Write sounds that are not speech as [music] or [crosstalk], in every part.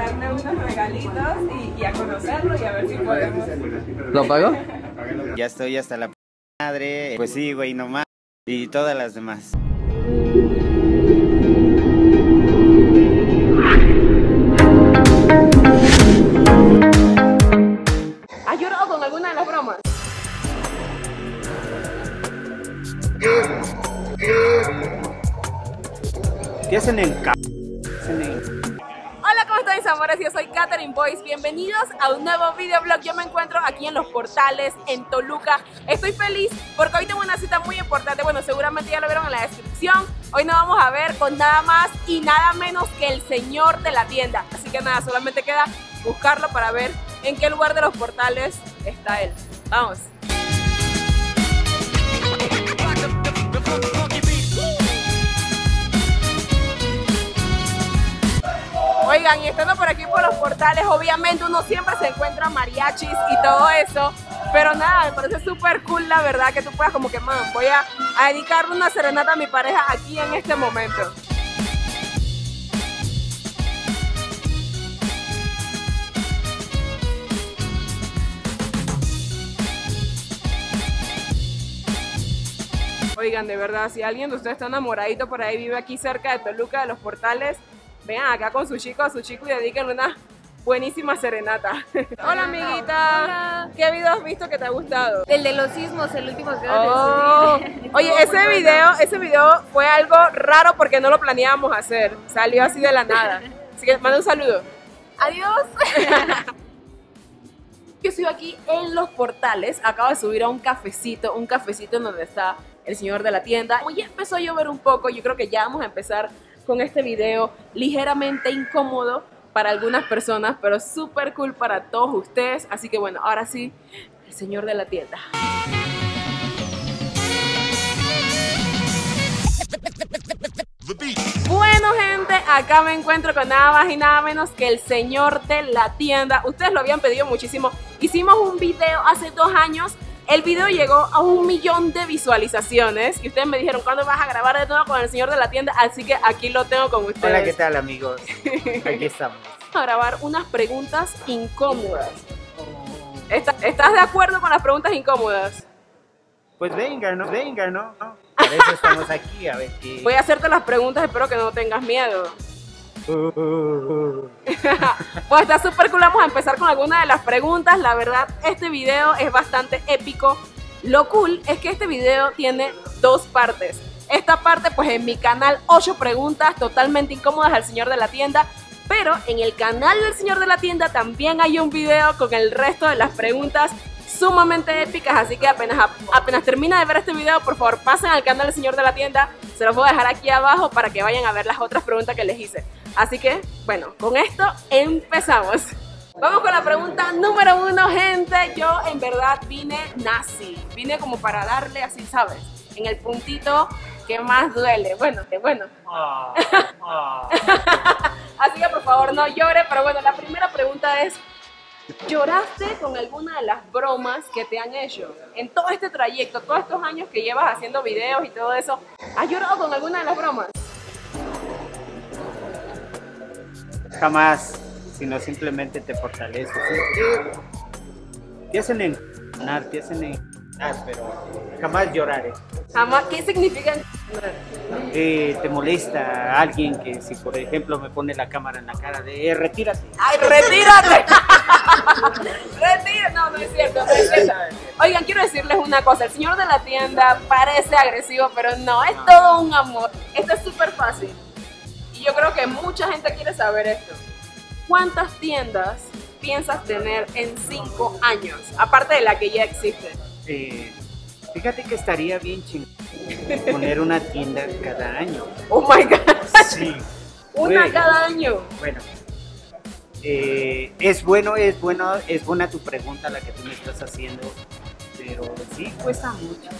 darle unos regalitos y, y a conocerlo y a ver si podemos. ¿Lo pago? Ya estoy hasta la madre. Pues sí, güey, nomás. Y todas las demás. Yo soy Katherine Boyce. Bienvenidos a un nuevo videoblog. Yo me encuentro aquí en Los Portales, en Toluca. Estoy feliz porque hoy tengo una cita muy importante. Bueno, seguramente ya lo vieron en la descripción. Hoy nos vamos a ver con nada más y nada menos que el señor de la tienda. Así que nada, solamente queda buscarlo para ver en qué lugar de Los Portales está él. Vamos. Oigan, y estando por aquí por los portales, obviamente uno siempre se encuentra mariachis y todo eso. Pero nada, me parece súper cool la verdad que tú puedas como que, man, voy a, a dedicarle una serenata a mi pareja aquí en este momento. Oigan, de verdad, si alguien de ustedes está enamoradito por ahí, vive aquí cerca de Toluca, de los portales, vengan acá con su chico o su chico y dedíquenle una buenísima serenata. [laughs] Hola, amiguita. Hola. ¿Qué video has visto que te ha gustado? El de los sismos, el último que Oh. subir. [laughs] Oye, ese video, bueno. ese video fue algo raro porque no lo planeábamos hacer. Salió así de la nada. Así que manda un saludo. Adiós. [laughs] Yo estoy aquí en los portales, acabo de subir a un cafecito, un cafecito en donde está el señor de la tienda. Como ya empezó a llover un poco, yo creo que ya vamos a empezar con este video ligeramente incómodo para algunas personas, pero súper cool para todos ustedes. Así que bueno, ahora sí, el señor de la tienda. Bueno gente, acá me encuentro con nada más y nada menos que el señor de la tienda. Ustedes lo habían pedido muchísimo. Hicimos un video hace dos años. El video llegó a un millón de visualizaciones. Y ustedes me dijeron, ¿cuándo vas a grabar de nuevo con el señor de la tienda? Así que aquí lo tengo con ustedes. Hola, ¿qué tal, amigos? [laughs] Aquí estamos. Vamos a grabar unas preguntas incómodas. ¿Está- ¿Estás de acuerdo con las preguntas incómodas? Pues venga, ¿no? Venga, ¿no? ¿No? Por eso estamos aquí, a ver qué... Voy a hacerte las preguntas, espero que no tengas miedo. Pues está súper cool, vamos a empezar con alguna de las preguntas. La verdad, este video es bastante épico. Lo cool es que este video tiene dos partes. Esta parte, pues en mi canal, ocho preguntas totalmente incómodas al señor de la tienda. Pero en el canal del señor de la tienda también hay un video con el resto de las preguntas sumamente épicas. Así que apenas, apenas termina de ver este video, por favor pasen al canal del señor de la tienda. Se los voy a dejar aquí abajo para que vayan a ver las otras preguntas que les hice. Así que, bueno, con esto empezamos. Vamos con la pregunta número uno, gente. Yo en verdad vine nazi. Vine como para darle así, ¿sabes? En el puntito que más duele. Bueno, que bueno. Ah, ah. [laughs] Así que por favor no llore. Pero bueno, la primera pregunta es, ¿lloraste con alguna de las bromas que te han hecho? En todo este trayecto, todos estos años que llevas haciendo videos y todo eso, ¿has llorado con alguna de las bromas? Jamás, sino simplemente te fortaleces. ¿Qué, qué hacen en c- Te hacen en pero jamás lloraré. Jamás, ¿qué significa? Eh, te molesta a alguien que si por ejemplo me pone la cámara en la cara de eh, retírate. ¡Ay, retírate! [laughs] Retírate. No, no es cierto, no es cierto. Oigan, quiero decirles una cosa. El señor de la tienda parece agresivo, pero no, es todo un amor. Esto es súper fácil. Y yo creo que mucha gente quiere saber esto. ¿Cuántas tiendas piensas tener en cinco años? Aparte de la que ya existe. Eh, fíjate que estaría bien chingón poner una tienda cada año. [laughs] Oh my God. Sí. Una cada año. Bueno, eh, es bueno, es bueno, es buena tu pregunta la que tú me estás haciendo, pero sí cuesta mucho,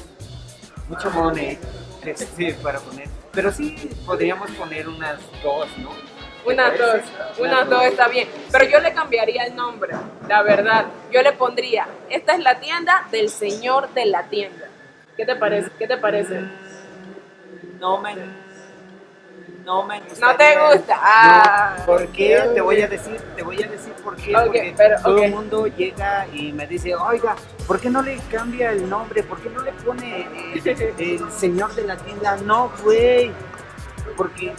mucho money este, para poner, pero sí podríamos poner unas dos, ¿no? ¿Te Unas dos, unas dos está bien. Pero yo le cambiaría el nombre, la verdad. Yo le pondría, esta es la tienda del señor de la tienda. ¿Qué te parece? ¿Qué te parece? No me, no me gusta. No te gusta. Ah. ¿Por qué? Te voy a decir, te voy a decir por qué. Porque pero, todo el mundo llega y me dice, oiga, ¿por qué no le cambia el nombre? ¿Por qué no le pone eh, el [laughs] señor de la tienda? No, güey. Porque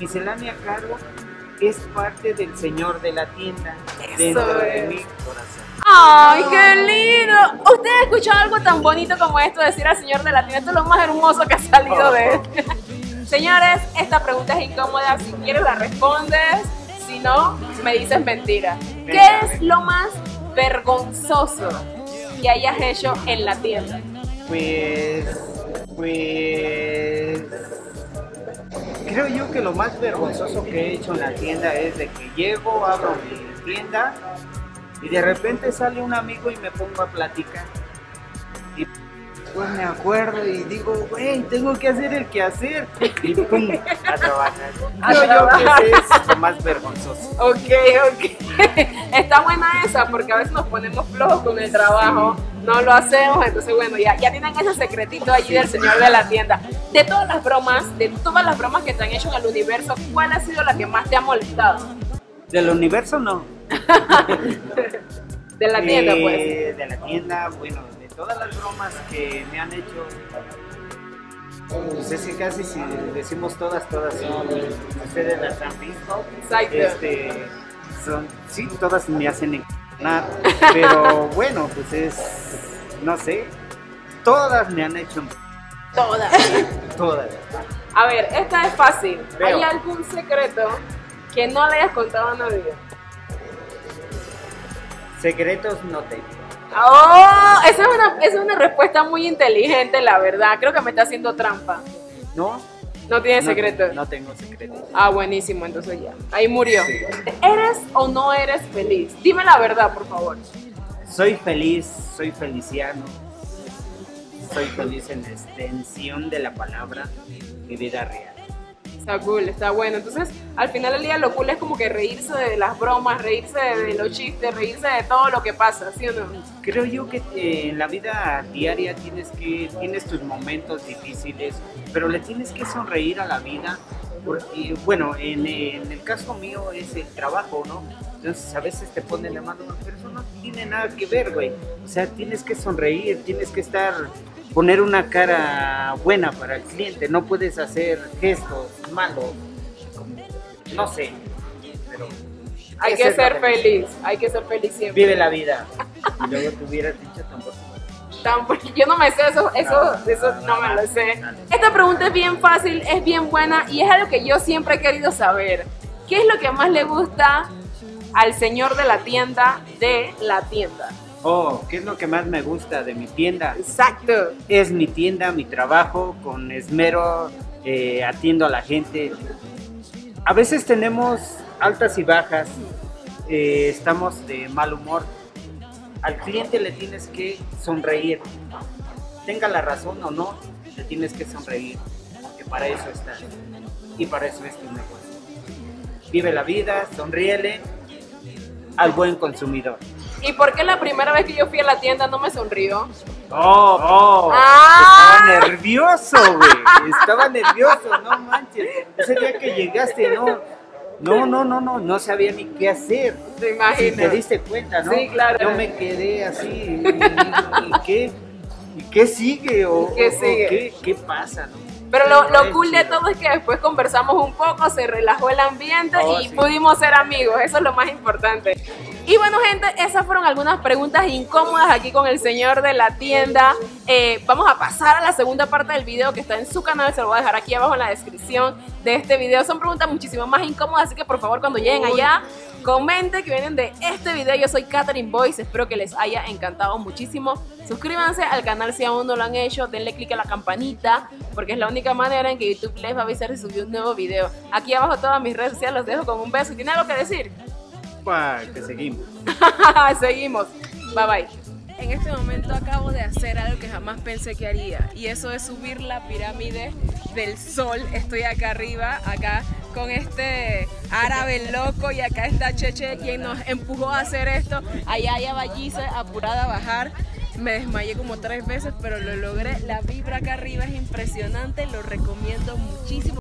miscelánea caro es parte del señor de la tienda dentro de es. mi corazón. ¡Ay, qué lindo! ¿Usted ha escuchado algo tan bonito como esto, decir al señor de la tienda? Esto es lo más hermoso que ha salido de él. Señores, esta pregunta es incómoda. Si quieres la respondes. Si no, me dices mentira. ¿Qué es lo más vergonzoso que hayas hecho en la tienda? Pues, pues, creo yo que lo más vergonzoso que he hecho en la tienda es de que llego, abro mi tienda y de repente sale un amigo y me pongo a platicar. Y pues me acuerdo y digo, güey, tengo que hacer el que hacer. [laughs] Y pum, a trabajar. [laughs] A yo trabajar. que ese es [laughs] lo más vergonzoso. Ok, ok. Está buena esa porque a veces nos ponemos flojos con el trabajo, no lo hacemos, entonces bueno, ya, ya tienen ese secretito allí del señor de la tienda. De todas las bromas, de todas las bromas que te han hecho en el universo, ¿cuál ha sido la que más te ha molestado? Del universo no. De la tienda, Eh, pues. De la tienda, bueno, todas las bromas que me han hecho, pues es que casi si decimos todas, todas son, ustedes las han visto, Exacto. este, son, sí, todas me hacen nada, pero [laughs] bueno, pues es, no sé, todas me han hecho, Todas. todas. A ver, esta es fácil. Veo. ¿Hay algún secreto que no le hayas contado a nadie? Secretos no tengo. ¡Oh! Esa es una, esa es una respuesta muy inteligente, la verdad. Creo que me está haciendo trampa. ¿No? No tiene secreto. No tengo secretos. Ah, buenísimo, entonces ya. Ahí murió. Sí. ¿Eres o no eres feliz? Dime la verdad, por favor. Soy feliz, soy feliciano. Soy feliz en la extensión de la palabra y vida real. Está cool, está bueno. Entonces, al final del día lo cool es como que reírse de las bromas, reírse de, los chistes, reírse de todo lo que pasa, ¿sí o no? Creo yo que eh, en la vida diaria tienes que tienes tus momentos difíciles, pero le tienes que sonreír a la vida. Porque, bueno, en, en el caso mío es el trabajo, ¿no? Entonces a veces te ponen la mano, pero eso no tiene nada que ver, güey. O sea, tienes que sonreír, tienes que estar, poner una cara buena para el cliente. No puedes hacer gestos malos, no sé, pero Hay que ser feliz, hay que ser feliz siempre. Vive la vida. Y luego te hubieras dicho tampoco. Tampoco- Yo no me sé eso, eso, eso no me lo sé. Esta pregunta es bien fácil, es bien buena y es algo que yo siempre he querido saber. ¿Qué es lo que más le gusta al señor de la tienda de la tienda? Oh, ¿qué es lo que más me gusta de mi tienda? Exacto. Es mi tienda, mi trabajo, con esmero, eh, atiendo a la gente. A veces tenemos altas y bajas, eh, estamos de mal humor. Al cliente le tienes que sonreír. Tenga la razón o no, le tienes que sonreír, porque para eso está. Y para eso es tu negocio. Vive la vida, sonríele al buen consumidor. ¿Y por qué la primera vez que yo fui a la tienda no me sonrió? Oh, oh. Ah. Estaba nervioso, güey. Estaba nervioso, no manches. Ese día que llegaste, no. No, no, no, no, no sabía ni qué hacer. ¿Te Si imaginas? te diste cuenta, ¿no? Sí, claro. Yo me quedé así. ¿Y, qué? ¿Y qué sigue? ¿O, ¿Qué o- o sigue? qué, qué pasa, no? Pero lo, lo cool de todo es que después conversamos un poco, se relajó el ambiente Oh, y sí. pudimos ser amigos, eso es lo más importante. Y bueno gente, esas fueron algunas preguntas incómodas aquí con el señor de la tienda. Eh, vamos a pasar a la segunda parte del video que está en su canal, se lo voy a dejar aquí abajo en la descripción de este video. Son preguntas muchísimo más incómodas, así que por favor cuando lleguen allá, comenten que vienen de este video. Yo soy Katherine Boyce, espero que les haya encantado muchísimo. Suscríbanse al canal si aún no lo han hecho, denle click a la campanita, porque es la única manera en que YouTube les va a avisar si subió un nuevo video. Aquí abajo todas mis redes sociales los dejo con un beso. ¿Tiene algo que decir? Pa, que seguimos. [laughs] Seguimos. Bye bye. En este momento acabo de hacer algo que jamás pensé que haría y eso es subir la pirámide del sol. Estoy acá arriba, acá con este árabe loco y acá está Cheche quien nos empujó a hacer esto. Allá hay Vallice apurada a bajar. Me desmayé como tres veces, pero lo logré. La vibra acá arriba es impresionante, lo recomiendo muchísimo.